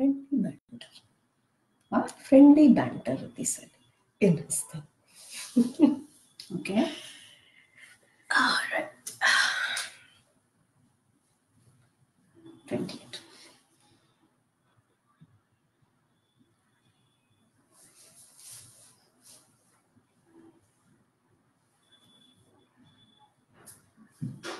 friendly banter. A friendly banter, they said in Hasta. okay? All right. 28. Mm -hmm.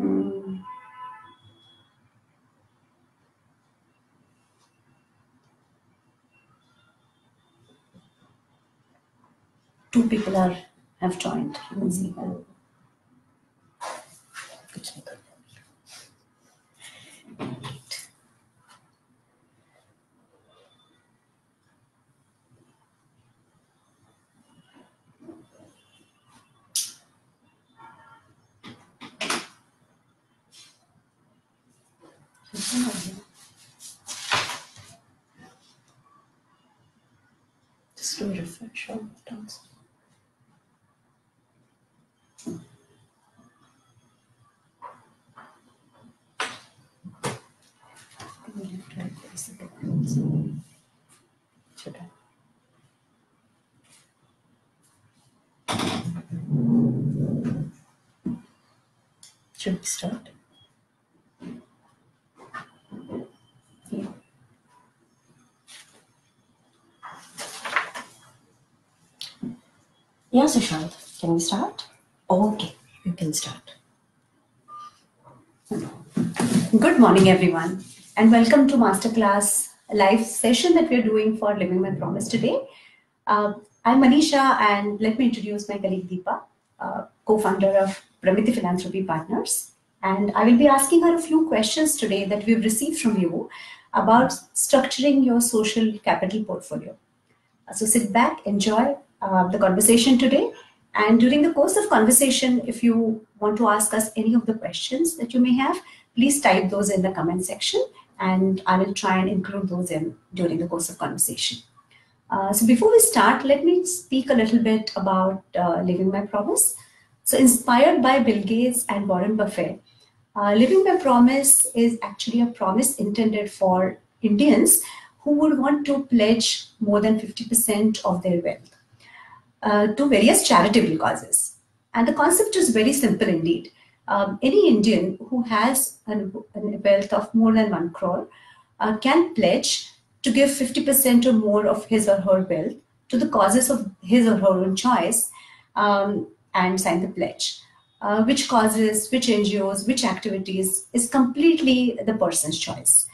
Hmm. Two people are have joined. You can see that. We start? Yeah. Yeah, Sushant, can we start? Okay, you can start. Good morning, everyone, and welcome to Masterclass live session that we are doing for Living My Promise today. Uh, I'm Manisha, and let me introduce my colleague Deepa, uh, co-founder of Pramiti Philanthropy Partners. And I will be asking her a few questions today that we've received from you about structuring your social capital portfolio. Uh, So sit back, enjoy uh, the conversation today. And during the course of conversation, if you want to ask us any of the questions that you may have, please type those in the comment section and I will try and include those in during the course of conversation. Uh, so before we start, let me speak a little bit about uh, Living My Promise. So inspired by Bill Gates and Warren Buffett, uh, Living My Promise is actually a promise intended for Indians who would want to pledge more than 50% of their wealth uh, to various charitable causes. And the concept is very simple indeed. Um, any Indian who has an wealth of more than one crore uh, can pledge to give 50% or more of his or her wealth to the causes of his or her own choice um, and sign the pledge. Uh, which causes, which NGOs, which activities is completely the person's choice.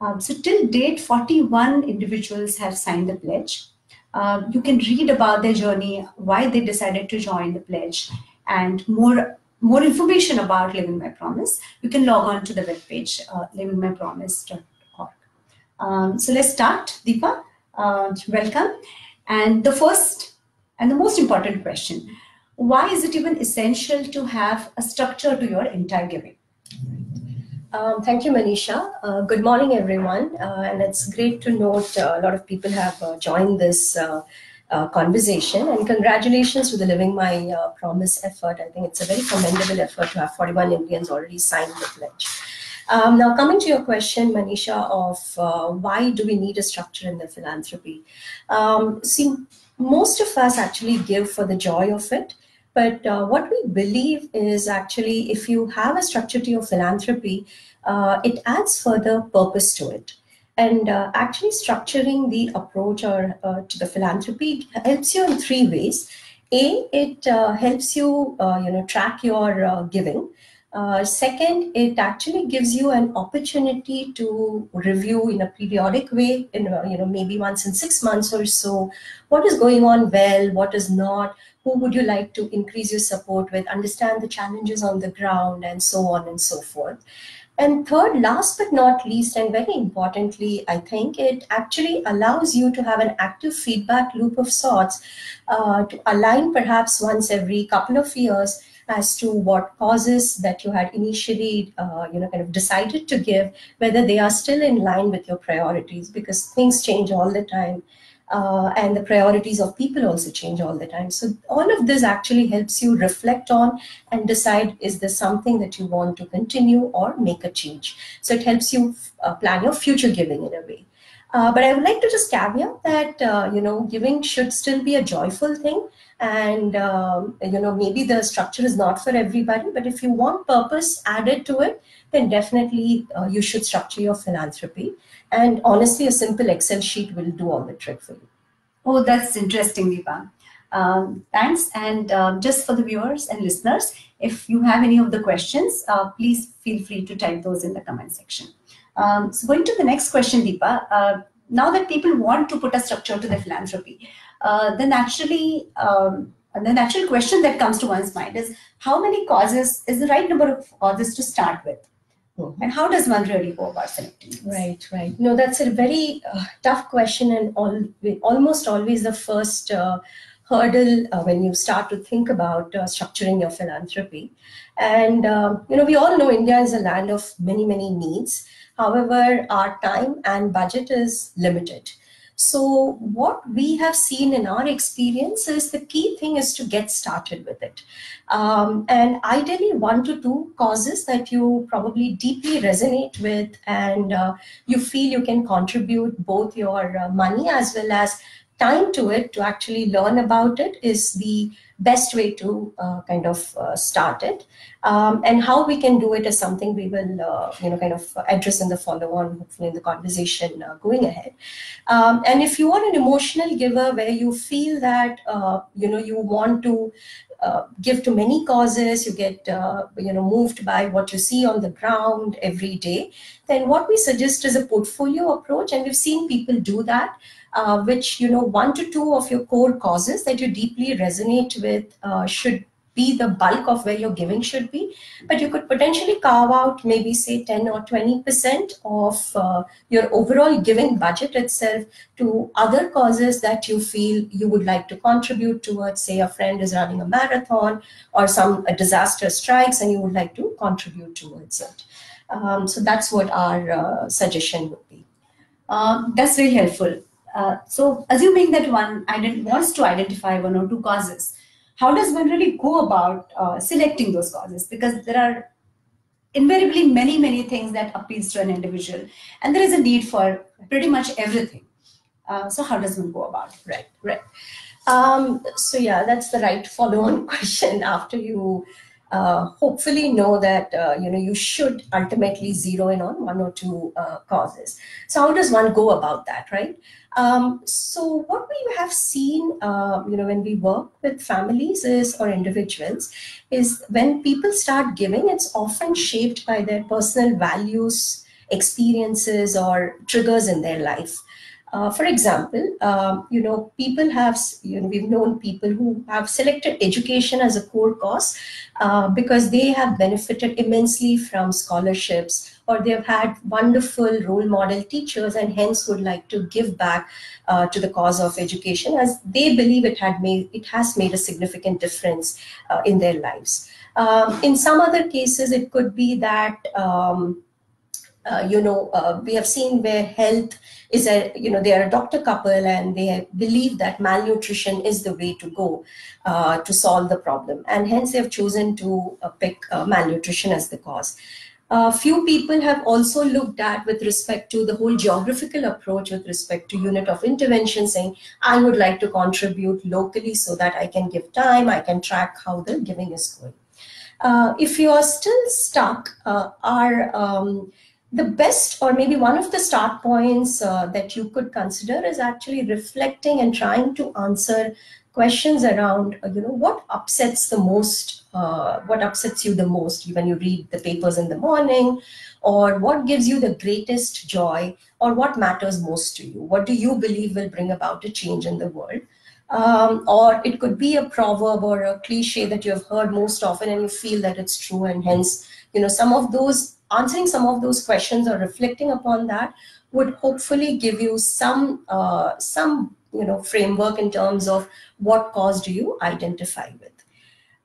Um, so till date, 41 individuals have signed the pledge. Uh, you can read about their journey, why they decided to join the pledge, and more more information about Living My Promise. You can log on to the webpage uh, livingmypromise.org. Um, so let's start, Deepa. Uh, welcome. And the first and the most important question: Why is it even essential to have a structure to your entire giving? Um, thank you, Manisha. Uh, good morning, everyone. Uh, and it's great to note uh, a lot of people have uh, joined this uh, uh, conversation. And congratulations to the Living My Promise effort. I think it's a very commendable effort to have 41 Indians already signed the pledge. Um, now, coming to your question, Manisha, of why do we need a structure in the philanthropy? Um, see, most of us actually give for the joy of it. But uh, what we believe is actually if you have a structure to your philanthropy, uh, it adds further purpose to it. And uh, actually, structuring the approach or uh, to the philanthropy helps you in three ways. A, it uh, helps you, uh, you know, track your giving. Second, it actually gives you an opportunity to review in a periodic way, in, you know, maybe once in six months or so, what is going on well, what is not, who would you like to increase your support with, understand the challenges on the ground, and so on and so forth. And third, last but not least, and very importantly, I think it actually allows you to have an active feedback loop of sorts uh, to align perhaps once every couple of years as to what causes that you had initially, uh, you know, kind of decided to give, whether they are still in line with your priorities, because things change all the time. Uh, and the priorities of people also change all the time. So all of this actually helps you reflect on and decide, is this something that you want to continue or make a change? So it helps you uh, plan your future giving in a way. Uh, but I would like to just caveat that, uh, you know, giving should still be a joyful thing. And um, you know maybe the structure is not for everybody but if you want purpose added to it then definitely uh, you should structure your philanthropy. And honestly a simple excel sheet will do all the trick for you. Oh that's interesting deepa. Um, thanks. And um, just for the viewers and listeners if you have any of the questions uh, please feel free to type those in the comment section um, so going to the next question deepa uh, now that people want to put a structure to their philanthropy uh, the naturally um, the natural question that comes to one's mind is how many causes is the right number of causes to start with mm-hmm. and how does one really go about selecting these? right right no that's a very uh, tough question and all, almost always the first uh, hurdle uh, when you start to think about uh, structuring your philanthropy and um, you know we all know india is a land of many many needs however our time and budget is limited so what we have seen in our experience is the key thing is to get started with it. Um, and ideally one to two causes that you probably deeply resonate with and uh, you feel you can contribute both your uh, money as well as time to it to actually learn about it is the best way to uh, kind of uh, start it. Um, and how we can do it is something we will, uh, you know, kind of address in the follow-on, hopefully in the conversation uh, going ahead. Um, and if you are an emotional giver where you feel that, uh, you know, you want to uh, give to many causes, you get, you know, moved by what you see on the ground every day, then what we suggest is a portfolio approach. And we've seen people do that uh, which, you know, one to two of your core causes that you deeply resonate with uh, should be the bulk of where your giving should be. But you could potentially carve out maybe say 10 or 20% of uh, your overall giving budget itself to other causes that you feel you would like to contribute towards. Say a friend is running a marathon or some disaster strikes and you would like to contribute towards it. Um, so that's what our uh, suggestion would be. Um, that's very helpful. Uh, so assuming that one wants to identify one or two causes, how does one really go about uh, selecting those causes? Because there are invariably many, many things that appeals to an individual, and there is a need for pretty much everything. Uh, so how does one go about it? Right, right. Um, so yeah, that's the right follow-on question after you uh, hopefully know that uh, you know you should ultimately zero in on one or two uh, causes. So how does one go about that, right? Um, so what we have seen, uh, you know, when we work with families is or individuals, is when people start giving, it's often shaped by their personal values, experiences, or triggers in their life. Uh, for example, um, you know, people have, you know, we've known people who have selected education as a core cause uh, because they have benefited immensely from scholarships or they've had wonderful role model teachers and hence would like to give back uh, to the cause of education as they believe it had made, it has made a significant difference uh, in their lives. Um, in some other cases, it could be that, um, uh, you know, uh, we have seen where health is a you know they are a doctor couple and they believe that malnutrition is the way to go uh, to solve the problem. And hence they have chosen to uh, pick uh, malnutrition as the cause. A few people have also looked at with respect to the whole geographical approach with respect to unit of intervention saying i would like to contribute locally so that i can give time i can track how the giving is going. Uh, if you are still stuck uh, our um, the best or maybe one of the start points uh, that you could consider is actually reflecting and trying to answer questions around uh, you know what upsets the most uh, what upsets you the most when you read the papers in the morning or what gives you the greatest joy or what matters most to you? What do you believe will bring about a change in the world? Um, or it could be a proverb or a cliche that you have heard most often and you feel that it's true and hence you know some of those answering some of those questions or reflecting upon that would hopefully give you some uh, some you know framework in terms of what cause do you identify with.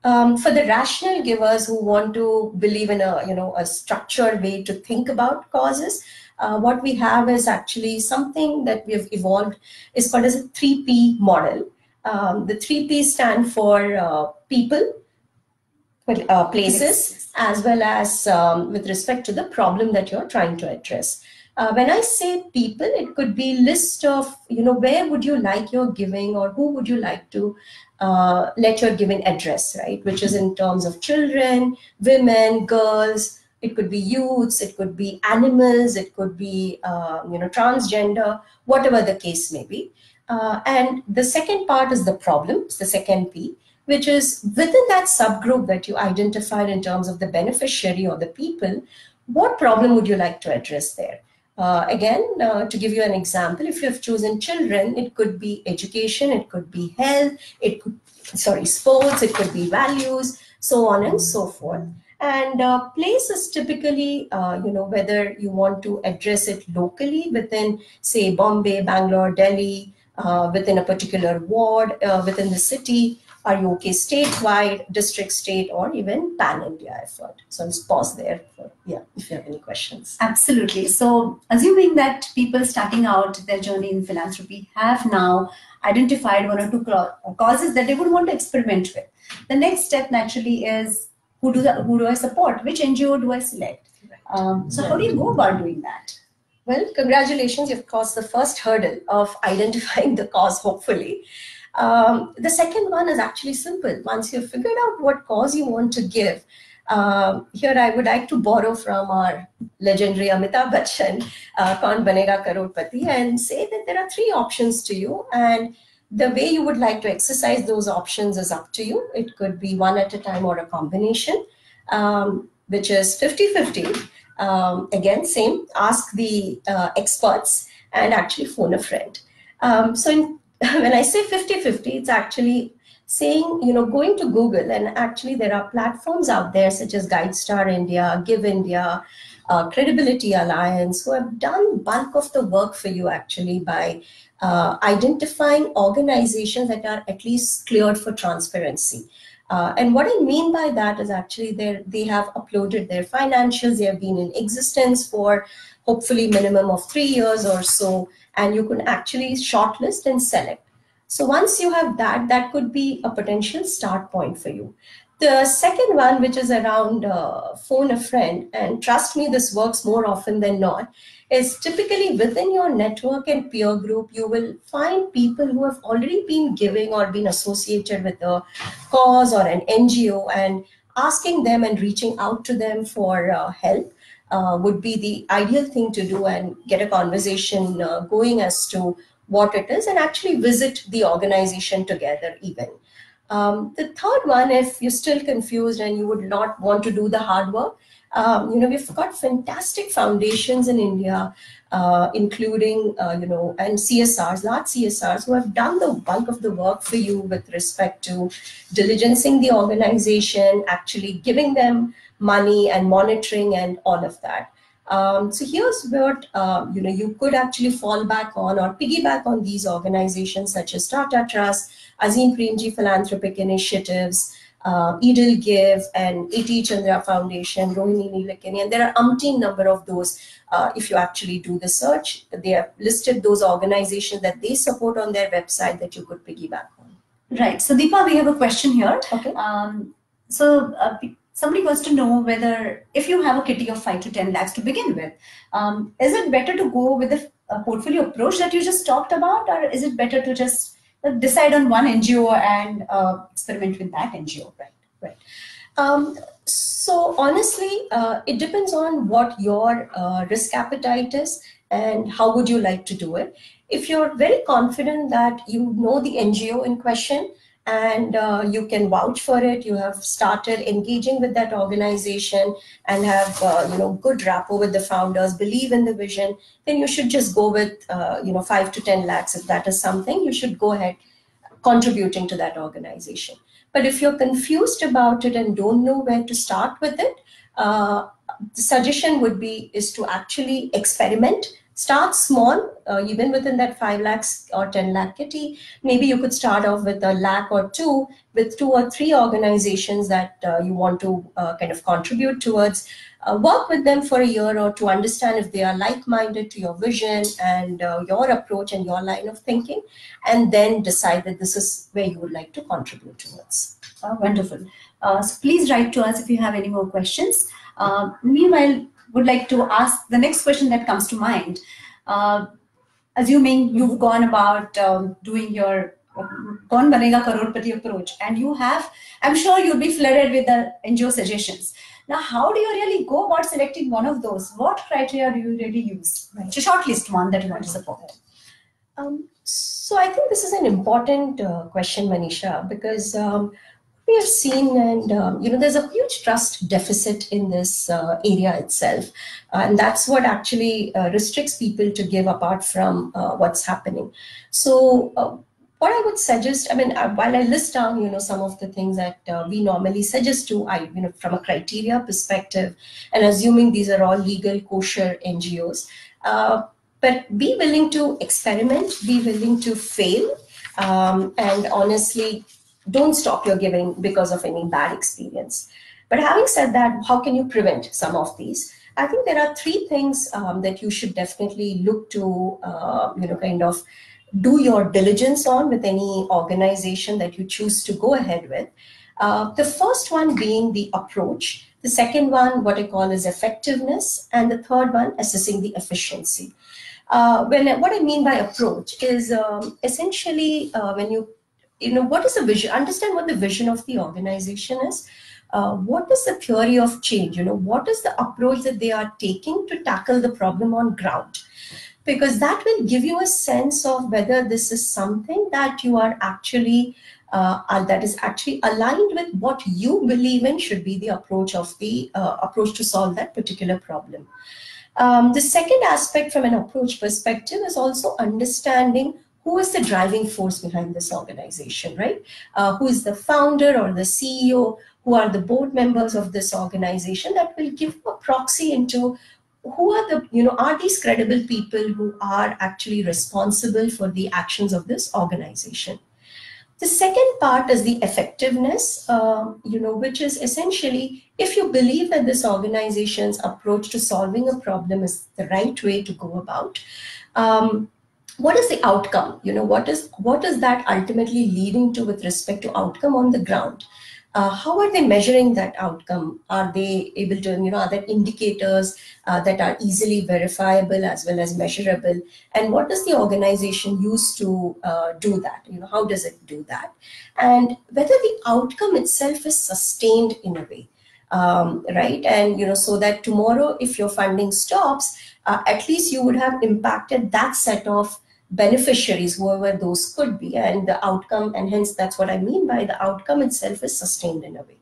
Um, for the rational givers who want to believe in a you know a structured way to think about causes uh, what we have is actually something that we have evolved is called as a 3p model. Um, the 3p stand for uh, people uh, places as well as um, with respect to the problem that you're trying to address. Uh, when I say people, it could be list of, you know, where would you like your giving or who would you like to uh, let your giving address, right? Which is in terms of children, women, girls, it could be youths, it could be animals, it could be, uh, you know, transgender, whatever the case may be. Uh, and the second part is the problems, the second P which is within that subgroup that you identified in terms of the beneficiary or the people, what problem would you like to address there? Uh, again, uh, to give you an example, if you have chosen children, it could be education, it could be health, it could, sorry, sports, it could be values, so on and so forth. And uh, place is typically, uh, you know, whether you want to address it locally within, say, Bombay, Bangalore, Delhi, uh, within a particular ward, uh, within the city, are you okay statewide, district, state, or even pan India effort? So I'll just pause there for, yeah, if you have any questions. Absolutely. So assuming that people starting out their journey in philanthropy have now identified one or two causes that they would want to experiment with, the next step naturally is who do, the, who do I support? Which NGO do I select? Um, so how do you go about doing that? Well, congratulations, you've crossed the first hurdle of identifying the cause, hopefully. Um, the second one is actually simple. Once you've figured out what cause you want to give, um, here I would like to borrow from our legendary Amitabh Bachchan, uh, Kaun Banega Crorepati, and say that there are three options to you. And the way you would like to exercise those options is up to you. It could be one at a time or a combination, um, which is 50 50. Um, again, same, ask the uh, experts and actually phone a friend. Um, so, in when I say 50 50, it's actually saying, you know, going to Google and actually there are platforms out there such as GuideStar India, Give India, uh, Credibility Alliance who have done bulk of the work for you actually by uh, identifying organizations that are at least cleared for transparency. Uh, and what I mean by that is actually they have uploaded their financials. They have been in existence for hopefully minimum of three years or so and you can actually shortlist and select. So once you have that, that could be a potential start point for you. The second one, which is around uh, phone a friend, and trust me, this works more often than not, is typically within your network and peer group, you will find people who have already been giving or been associated with a cause or an NGO and asking them and reaching out to them for uh, help uh, would be the ideal thing to do and get a conversation uh, going as to what it is and actually visit the organization together even. Um, the third one, if you're still confused and you would not want to do the hard work, um, you know, we've got fantastic foundations in India, uh, including, uh, you know, and CSRs, large CSRs who have done the bulk of the work for you with respect to diligencing the organization, actually giving them money and monitoring and all of that. Um, so here's what uh, you know you could actually fall back on or piggyback on these organizations such as Tata Trust, Azim Premji Philanthropic Initiatives, uh, EdelGive, and A.T. Chandra Foundation, Rohini Nilekani, and there are umpteen number of those. Uh, if you actually do the search, they have listed those organizations that they support on their website that you could piggyback on. Right. So Deepa, we have a question here. Okay. Um, so uh, somebody wants to know whether if you have a kitty of 5 to 10 lakhs to begin with um, is it better to go with the portfolio approach that you just talked about or is it better to just uh, decide on one ngo and uh, experiment with that ngo right right um, so honestly, uh, it depends on what your uh, risk appetite is and how would you like to do it. If you're very confident that you know the NGO in question and uh, you can vouch for it, you have started engaging with that organization and have uh, you know good rapport with the founders, believe in the vision, then you should just go with uh, you know five to ten lakhs if that is something you should go ahead contributing to that organization. But if you're confused about it and don't know where to start with it, uh, the suggestion would be is to actually experiment. Start small, uh, even within that 5 lakhs or 10 lakh kitty. Maybe you could start off with a lakh or two with two or three organizations that uh, you want to uh, kind of contribute towards. Uh, work with them for a year or to understand if they are like-minded to your vision and uh, your approach and your line of thinking and then decide that this is where you would like to contribute towards uh, wonderful so please write to us if you have any more questions uh, meanwhile would like to ask the next question that comes to mind assuming you've gone about um, doing your Kaun Banega Crorepati approach and you have i'm sure you'll be flooded with the ngo suggestions now, how do you really go about selecting one of those? What criteria do you really use right. to shortlist one that you want to support? Um, so I think this is an important uh, question, Manisha, because um, we have seen and um, you know there's a huge trust deficit in this uh, area itself. And that's what actually uh, restricts people to give apart from uh, what's happening. So uh, what I would suggest, I mean, uh, while I list down, you know, some of the things that uh, we normally suggest to, I, you know, from a criteria perspective, and assuming these are all legal, kosher NGOs, but be willing to experiment, be willing to fail, um, and honestly, don't stop your giving because of any bad experience. But having said that, how can you prevent some of these? I think there are three things um, that you should definitely look to, uh, you know, kind of do your diligence on with any organization that you choose to go ahead with. Uh, the first one being the approach, the second one, what I call is effectiveness, and the third one, assessing the efficiency. Uh, when what I mean by approach is um, essentially uh, when you, you know, what is the vision? Understand what the vision of the organization is. Uh, what is the theory of change? You know, what is the approach that they are taking to tackle the problem on ground? because that will give you a sense of whether this is something that you are actually uh, that is actually aligned with what you believe in should be the approach of the uh, approach to solve that particular problem. Um, the second aspect from an approach perspective is also understanding who is the driving force behind this organization, right? Uh, who is the founder or the CEO? Who are the board members of this organization? That will give a proxy into who are the you know are these credible people who are actually responsible for the actions of this organization the second part is the effectiveness uh, you know which is essentially if you believe that this organization's approach to solving a problem is the right way to go about um, what is the outcome you know what is what is that ultimately leading to with respect to outcome on the ground uh, how are they measuring that outcome? Are they able to, you know, are there indicators uh, that are easily verifiable as well as measurable? And what does the organization use to uh, do that? You know, how does it do that? And whether the outcome itself is sustained in a way, um, right? And, you know, so that tomorrow, if your funding stops, uh, at least you would have impacted that set of beneficiaries, whoever those could be, and the outcome, and hence that's what I mean by the outcome itself is sustained in a way.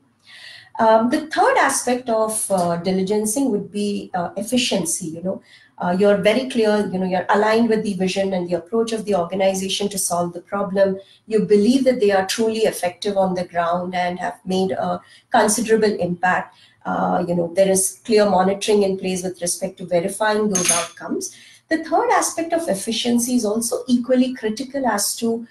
Um, the third aspect of uh, diligencing would be uh, efficiency. You know, uh, you're very clear. You know, you're aligned with the vision and the approach of the organization to solve the problem. You believe that they are truly effective on the ground and have made a considerable impact. Uh, you know, there is clear monitoring in place with respect to verifying those outcomes. The third aspect of efficiency is also equally critical as to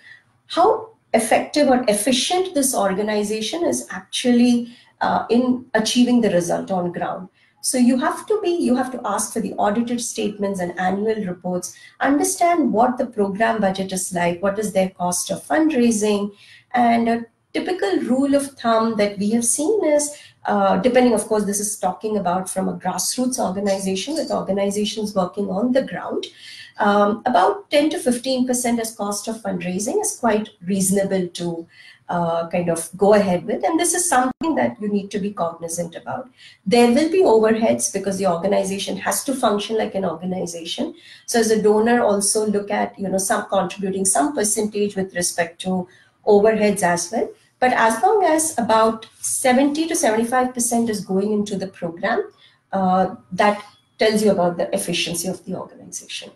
how effective or efficient this organization is actually uh, in achieving the result on ground. So you have to be, you have to ask for the audited statements and annual reports, understand what the program budget is like, what is their cost of fundraising, and a typical rule of thumb that we have seen is uh, depending, of course, this is talking about from a grassroots organization with organizations working on the ground. um, about 10 to 15% as cost of fundraising is quite reasonable to uh, kind of go ahead with. And this is something that you need to be cognizant about. There will be overheads because the organization has to function like an organization. So as a donor, also look at, you know, some contributing some percentage with respect to overheads as well. But as long as about 70 to 75% is going into the program, uh, that tells you about the efficiency of the organization.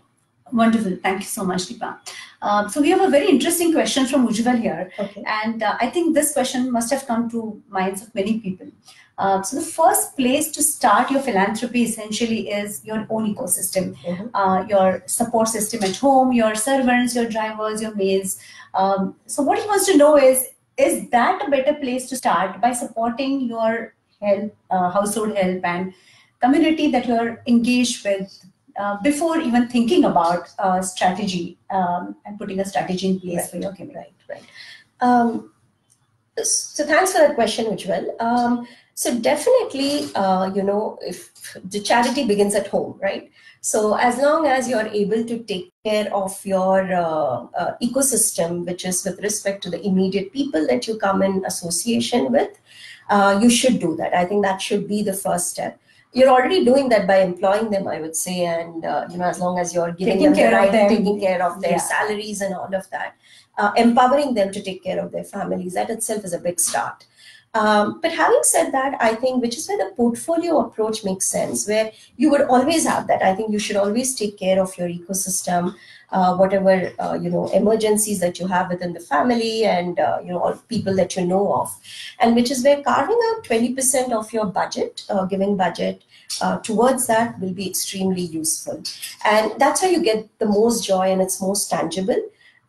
Wonderful. Thank you so much, Deepa. Um, so we have a very interesting question from Ujjwal here. Okay. And uh, I think this question must have come to minds of many people. Uh, so the first place to start your philanthropy essentially is your own ecosystem, Mhm. uh, your support system at home, your servants, your drivers, your maids. Um, so what he wants to know is, is that a better place to start by supporting your help, uh, household help and community that you're engaged with uh, before even thinking about uh, strategy um, and putting a strategy in place Right. for your community? Right, right. Um, so thanks for that question, Ujjwal. Um, so definitely, uh, you know, if the charity begins at home, right? So as long as you're able to take care of your uh, uh, ecosystem, which is with respect to the immediate people that you come in association with, uh, you should do that. I think that should be the first step. You're already doing that by employing them, I would say, and uh, you know, as long as you're giving Taking them the care of them. taking care of their Yeah. salaries and all of that uh, empowering them to take care of their families. That itself is a big start. Um, but having said that, I think which is where the portfolio approach makes sense, where you would always have that. I think you should always take care of your ecosystem, uh, whatever uh, you know emergencies that you have within the family, and uh, you know all people that you know of, and which is where carving out twenty percent of your budget, uh, giving budget. Uh, towards that will be extremely useful and that's how you get the most joy and it's most tangible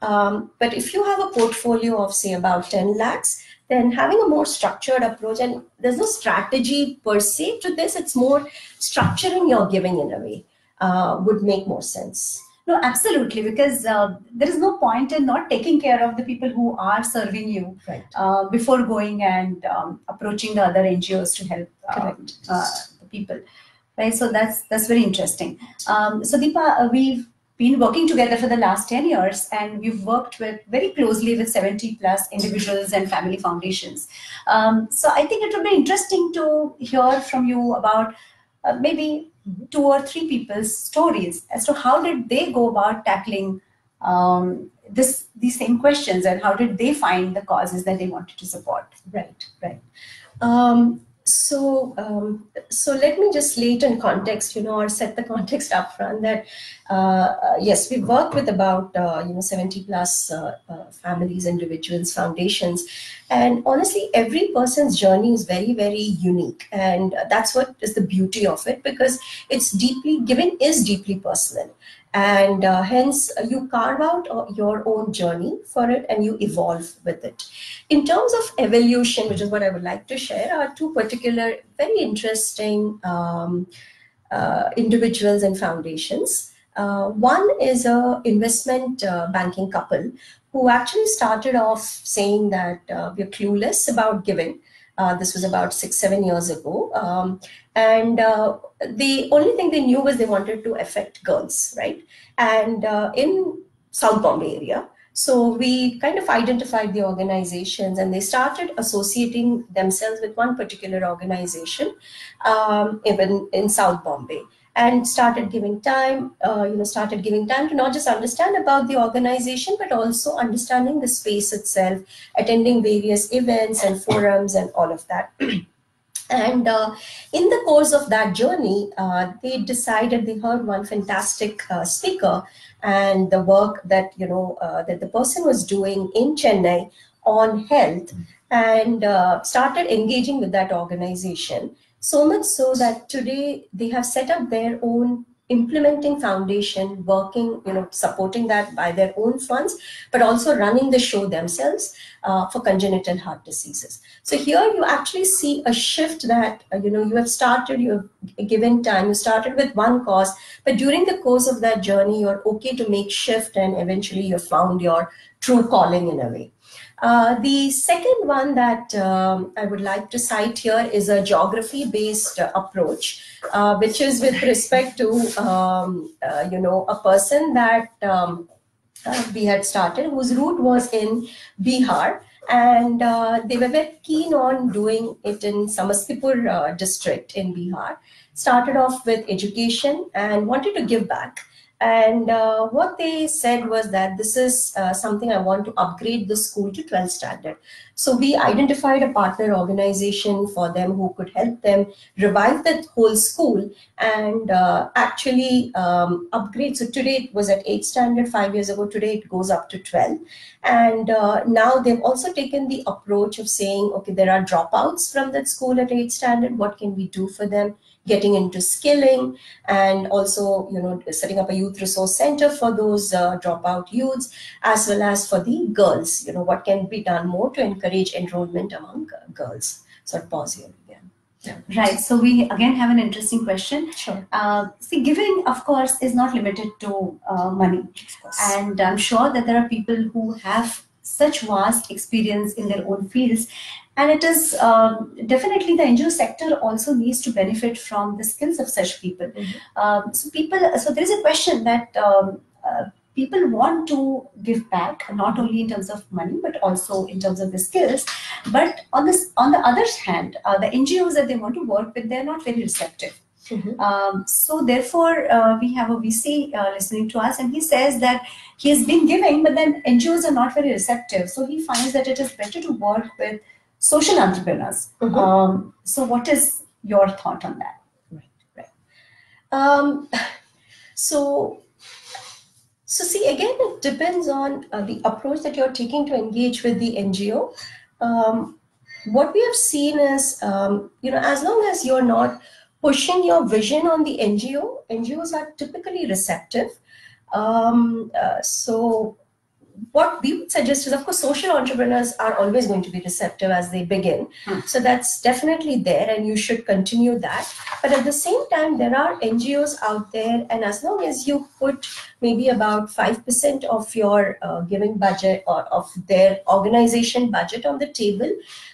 um, but if you have a portfolio of say about 10 lakhs, then having a more structured approach and there's no strategy per se to this, it's more structuring your giving in a way uh, would make more sense. No, absolutely, because uh, there is no point in not taking care of the people who are serving you Right. uh, before going and um, approaching the other NGOs to help uh, uh, the people. Right, so that's that's very interesting. Um, so Deepa, uh, we've been working together for the last 10 years and we've worked with very closely with 70 plus individuals and family foundations. Um, so i think it would be interesting to hear from you about uh, maybe two or three people's stories as to how did they go about tackling um, this these same questions and how did they find the causes that they wanted to support. Right, right. Um, so, um, so let me just lay it in context, you know, or set the context up front that, uh, uh, yes, we work with about, uh, you know, 70 plus uh, uh, families, individuals, foundations. And honestly, every person's journey is very, very unique. And that's what is the beauty of it because it's deeply, giving is deeply personal and uh, hence uh, you carve out uh, your own journey for it and you evolve with it. In terms of evolution which is what i would like to share are two particular very interesting um, uh, individuals and foundations. Uh, one is a investment banking couple who actually started off saying that we're clueless about giving uh, this was about six seven years ago. Um, and uh, the only thing they knew was they wanted to affect girls right? And uh, in south bombay area so we kind of identified the organizations and they started associating themselves with one particular organization um, even in south bombay and started giving time uh, you know started giving time to not just understand about the organization but also understanding the space itself attending various events and forums and all of that. And uh, in the course of that journey uh, they decided they heard one fantastic uh, speaker and the work that you know uh, that the person was doing in chennai on health and uh, started engaging with that organization so much so that today they have set up their own implementing foundation working you know supporting that by their own funds but also running the show themselves uh, for congenital heart diseases. So here you actually see a shift that uh, you know you have started, you have given time, you started with one cause, but during the course of that journey, you're okay to make shift, and eventually you found your true calling in a way. Uh, the second one that um, I would like to cite here is a geography-based approach, uh, which is with respect to um, uh, you know a person that um, uh, we had started whose root was in Bihar, and uh, they were very keen on doing it in Samastipur district in Bihar. Started off with education and wanted to give back. And uh, what they said was that this is uh, something I want to upgrade the school to 12 standard. So we identified a partner organization for them who could help them revive that whole school and uh, actually um, upgrade. So today it was at 8 standard, five years ago. Today it goes up to 12. And uh, now they've also taken the approach of saying, okay, there are dropouts from that school at 8 standard. What can we do for them? Getting into skilling and also you know setting up a youth resource center for those uh, dropout youths as well as for the girls you know what can be done more to encourage enrollment among girls so I'll pause here again yeah. Right. So we again have an interesting question. Sure. Uh, see, giving, of course, is not limited to uh, money, and I'm sure that there are people who have such vast experience in their own fields and it is um, definitely the NGO sector also needs to benefit from the skills of such people. Mm-hmm. Um, so people, so there is a question that um, uh, people want to give back, not only in terms of money but also in terms of the skills. But on this, on the other hand, uh, the NGOs that they want to work with, they're not very receptive. Mm-hmm. Um, so therefore, uh, we have a VC uh, listening to us, and he says that he has been giving, but then NGOs are not very receptive. So he finds that it is better to work with social entrepreneurs. Mm-hmm. Um, so, what is your thought on that? Right, right. Um, so, so see again, it depends on uh, the approach that you're taking to engage with the NGO. Um, what we have seen is, um, you know, as long as you're not pushing your vision on the NGO, NGOs are typically receptive. Um, uh, so what we would suggest is, of course, social entrepreneurs are always going to be receptive as they begin. Hmm. So that's definitely there, and you should continue that. But at the same time, there are NGOs out there, and as long as you put maybe about 5% of your uh, giving budget or of their organization budget on the table,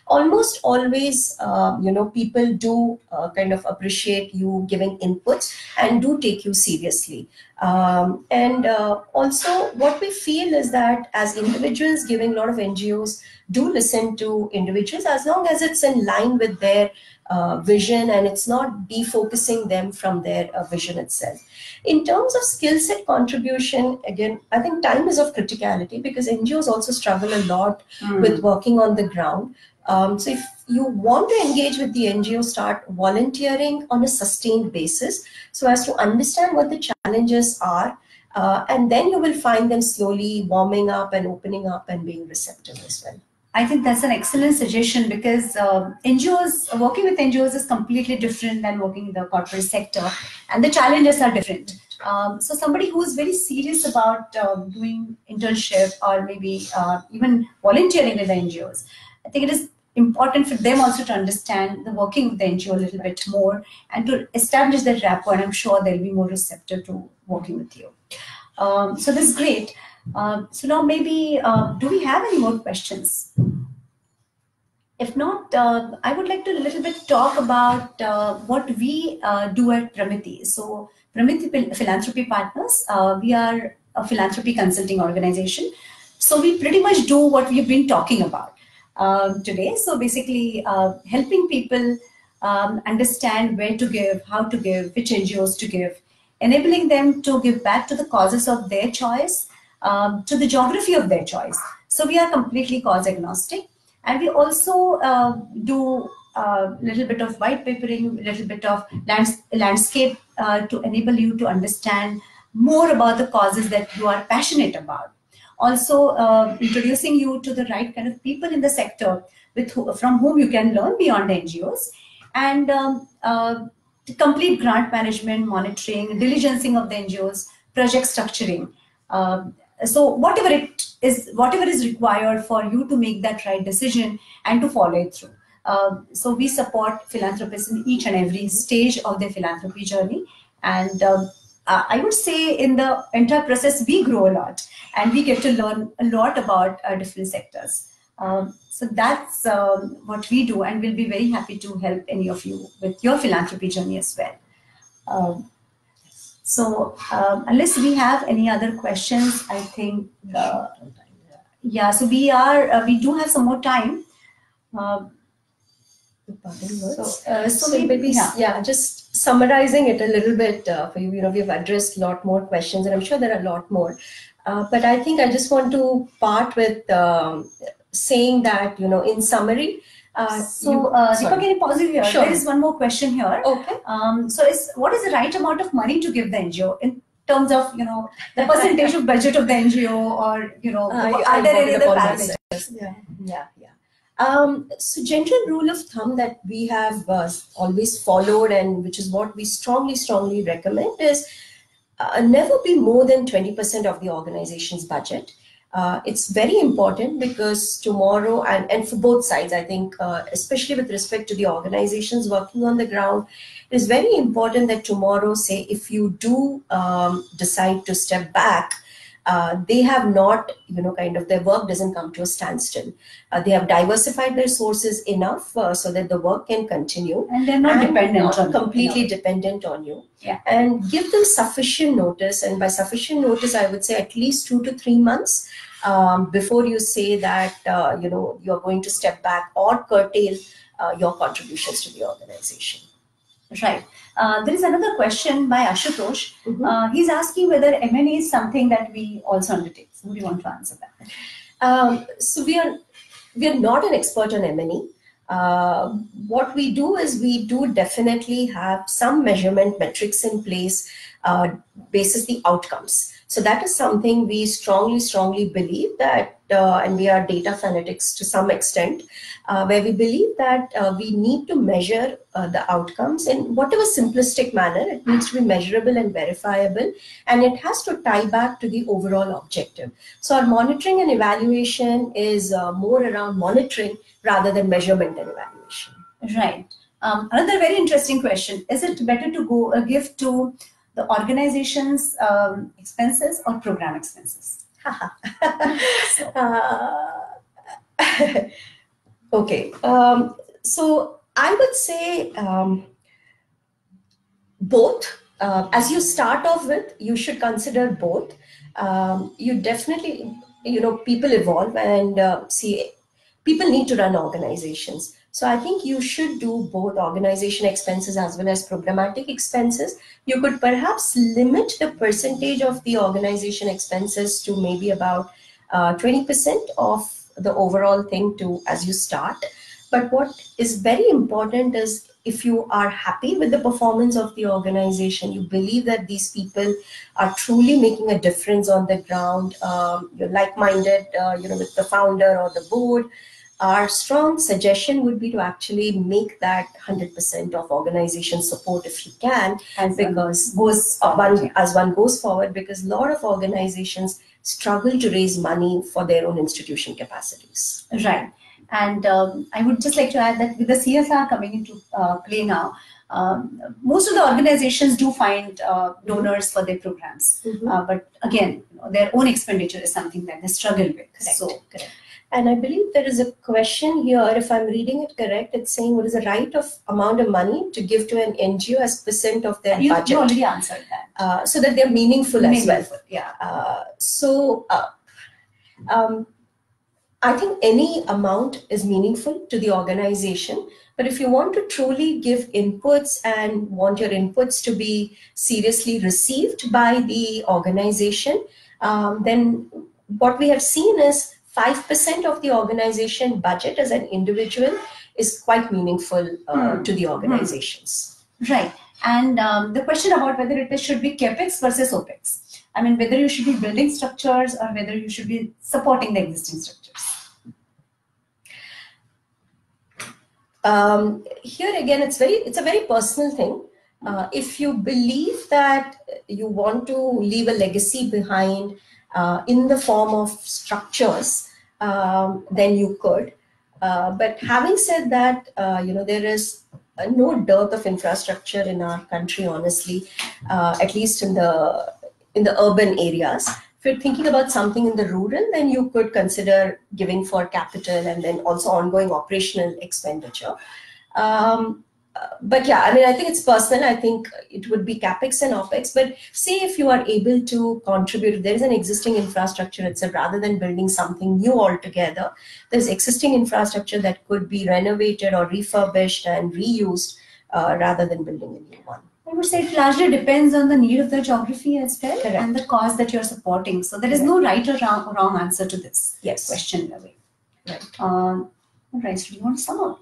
almost always, uh, you know, people do uh, kind of appreciate you giving inputs and do take you seriously. Um, and uh, also, what we feel is that as individuals, giving a lot of NGOs do listen to individuals as long as it's in line with their uh, vision and it's not defocusing them from their uh, vision itself. In terms of skill set contribution, again, I think time is of criticality because NGOs also struggle a lot mm. with working on the ground. Um, so if you want to engage with the NGO, start volunteering on a sustained basis so as to understand what the challenges are. Uh, and then you will find them slowly warming up and opening up and being receptive as well. I think that's an excellent suggestion because uh, NGOs, working with NGOs is completely different than working in the corporate sector, and the challenges are different. Um, so somebody who is very serious about um, doing internship or maybe uh, even volunteering with NGOs, I think it is important for them also to understand the working with the NGO a little bit more and to establish that rapport. And I'm sure they'll be more receptive to working with you. Um, so this is great. Uh, so now maybe, uh, do we have any more questions? If not, uh, I would like to a little bit talk about uh, what we uh, do at Pramiti. So Pramiti Philanthropy Partners, uh, we are a philanthropy consulting organization. So we pretty much do what we've been talking about uh, today. So basically, uh, helping people um, understand where to give, how to give, which NGOs to give, enabling them to give back to the causes of their choice, um, to the geography of their choice. So we are completely cause agnostic. And we also uh, do a uh, little bit of white papering, a little bit of lands landscape uh, to enable you to understand more about the causes that you are passionate about also uh, introducing you to the right kind of people in the sector with who, from whom you can learn beyond NGOs and um, uh, complete grant management, monitoring, diligencing of the NGOs, project structuring. Uh, so whatever it is, whatever is required for you to make that right decision and to follow it through. Uh, so we support philanthropists in each and every stage of their philanthropy journey. And um, uh, I would say in the entire process, we grow a lot and we get to learn a lot about uh, different sectors. Um, so that's um, what we do, and we'll be very happy to help any of you with your philanthropy journey as well. Um, so um, unless we have any other questions, I think uh, yeah. So we are uh, we do have some more time. Um, so, uh, so, so maybe yeah. yeah. just summarizing it a little bit uh, for you. You know, we've addressed a lot more questions, and I'm sure there are a lot more. Uh, but I think I just want to part with um, saying that you know, in summary. Uh, so, uh, Deepa, can you pause it here? Sure. There is one more question here. Okay. Um, so, is what is the right amount of money to give the NGO in terms of you know the percentage of budget of the NGO, or you know, uh, are there any other parameters? Yeah, yeah, yeah. Um, so general rule of thumb that we have uh, always followed and which is what we strongly, strongly recommend is uh, never be more than 20% of the organization's budget. Uh, it's very important because tomorrow and, and for both sides, I think, uh, especially with respect to the organizations working on the ground, it is very important that tomorrow, say, if you do um, decide to step back, uh, they have not, you know, kind of their work doesn't come to a standstill. Uh, they have diversified their sources enough uh, so that the work can continue. And they're not and dependent not on completely you dependent on you. Yeah. And give them sufficient notice. And by sufficient notice, I would say at least two to three months um, before you say that, uh, you know, you're going to step back or curtail uh, your contributions to the organization. Right. Uh, there is another question by Ashutosh. Mm-hmm. Uh, he's asking whether M&A is something that we also undertake. So, you want to answer that? Um, so we are we are not an expert on M&A. Uh, what we do is we do definitely have some measurement metrics in place uh, basis the outcomes. So that is something we strongly, strongly believe that, uh, and we are data fanatics to some extent, uh, where we believe that uh, we need to measure uh, the outcomes in whatever simplistic manner. It needs to be measurable and verifiable, and it has to tie back to the overall objective. So our monitoring and evaluation is uh, more around monitoring rather than measurement and evaluation. Right. Um, another very interesting question: Is it better to go a gift to the organization's um, expenses or program expenses? uh, okay. Um, so I would say um, both. Uh, as you start off with, you should consider both. Um, you definitely, you know, people evolve and uh, see, people need to run organizations. So I think you should do both organization expenses as well as programmatic expenses. You could perhaps limit the percentage of the organization expenses to maybe about 20% uh, of the overall thing to as you start. But what is very important is if you are happy with the performance of the organization, you believe that these people are truly making a difference on the ground, um, you're like-minded, uh, you know, with the founder or the board, our strong suggestion would be to actually make that 100% of organization support if you can as because goes forward, one, as one goes forward because a lot of organizations struggle to raise money for their own institution capacities. Right. And um, i would just like to add that with the csr coming into uh, play now um, most of the organizations do find uh, donors for their programs. Mm-hmm. uh, but again their own expenditure is something that they struggle with. Correct, so correct and I believe there is a question here, if I'm reading it correct, it's saying what is the right of amount of money to give to an NGO as percent of their you, budget? You already answered that. Uh, so that they're meaningful, meaningful as well. Yeah. Uh, so uh, um, I think any amount is meaningful to the organization. But if you want to truly give inputs and want your inputs to be seriously received by the organization, um, then what we have seen is 5% of the organization budget as an individual is quite meaningful uh, hmm. to the organizations. Right. And um, the question about whether it should be capex versus opex. I mean, whether you should be building structures or whether you should be supporting the existing structures. Um, here again, it's very it's a very personal thing. Uh, if you believe that you want to leave a legacy behind uh, in the form of structures, um, then you could. Uh, but having said that, uh, you know, there is uh, no dearth of infrastructure in our country, honestly, uh, at least in the in the urban areas. If you're thinking about something in the rural, then you could consider giving for capital and then also ongoing operational expenditure. Um, but yeah, I mean, I think it's personal. I think it would be capex and opex. But say if you are able to contribute, there is an existing infrastructure itself, rather than building something new altogether, there's existing infrastructure that could be renovated or refurbished and reused uh, rather than building a new one. I would say it largely depends on the need of the geography as well Correct. and the cause that you're supporting. So there is no right or wrong, wrong answer to this Yes. question in a way. Right. Um, all right, so do you want to sum up?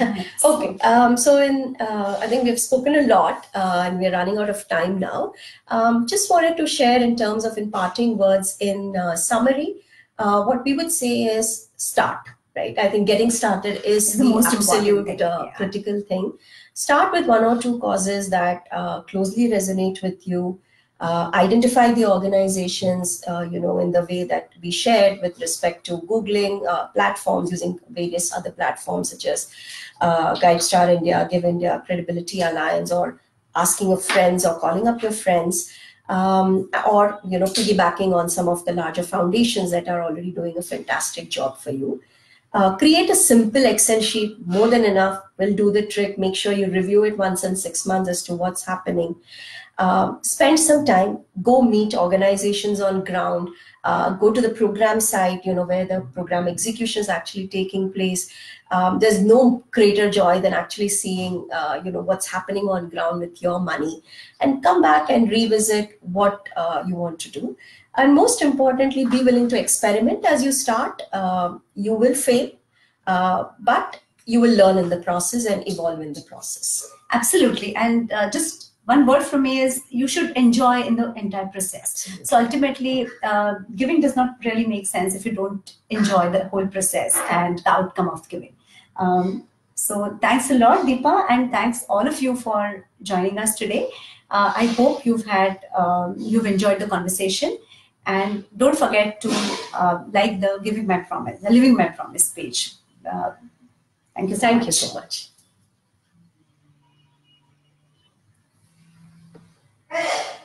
Okay, um, so in uh, I think we've spoken a lot, uh, and we're running out of time now. Um, just wanted to share in terms of imparting words in uh, summary. Uh, what we would say is start. Right, I think getting started is the the, most absolute thing, uh, yeah. critical thing. Start with one or two causes that uh, closely resonate with you. Uh, identify the organizations, uh, you know, in the way that we shared with respect to Googling uh, platforms using various other platforms such as uh, GuideStar India, Give India, Credibility Alliance, or asking of friends or calling up your friends, um, or you know, piggybacking on some of the larger foundations that are already doing a fantastic job for you. Uh, create a simple Excel sheet, more than enough, will do the trick. Make sure you review it once in six months as to what's happening. Um, spend some time, go meet organizations on ground, uh, go to the program site, you know, where the program execution is actually taking place. Um, there's no greater joy than actually seeing, uh, you know, what's happening on ground with your money and come back and revisit what uh, you want to do. And most importantly, be willing to experiment as you start. Uh, you will fail, uh, but you will learn in the process and evolve in the process. Absolutely. And uh, just one word from me is you should enjoy in the entire process. So ultimately, uh, giving does not really make sense if you don't enjoy the whole process and the outcome of giving. Um, so thanks a lot, Deepa, and thanks all of you for joining us today. Uh, I hope you've had um, you've enjoyed the conversation, and don't forget to uh, like the Giving My Promise, the Living My Promise page. Uh, thank you. So Thank much. you so much. Hey!